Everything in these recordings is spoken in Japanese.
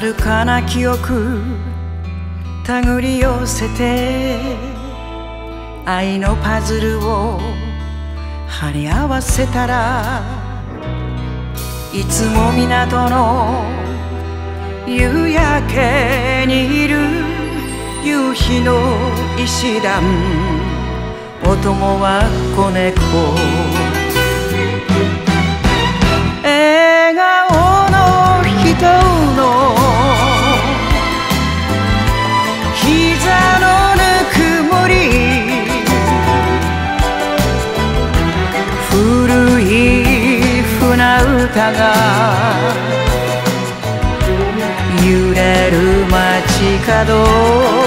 だな記憶手繰り寄せて愛のパズルを貼り合わせたらいつも港の夕焼けにいる夕日の石段。お供は子猫。たが揺れる街角。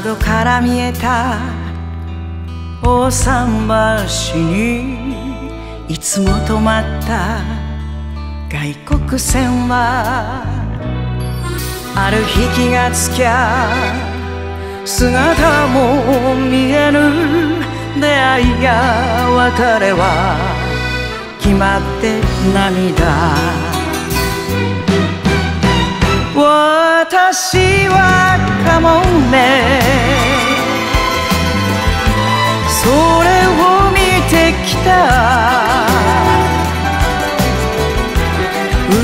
窓から見えた大桟橋にいつも止まった外国船はある日気がつきゃ姿も見えぬ。出会いや別れは決まって涙。私はかもね。それを見てきた。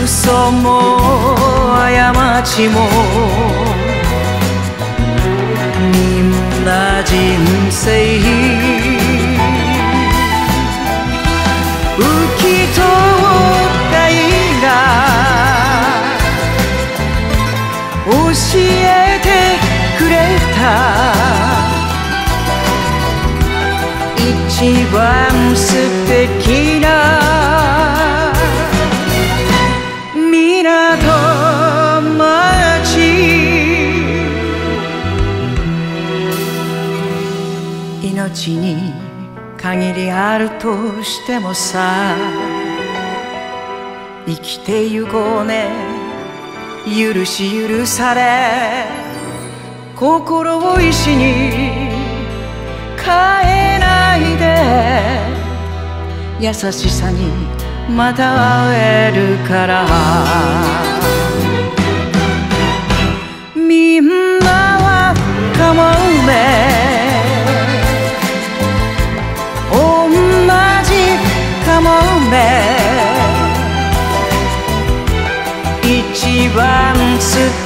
嘘も過ちも。みんな人生命に限りあるとしてもさ生きてゆこうね許し許され心を石に変えないで優しさにまた会えるから。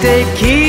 take it.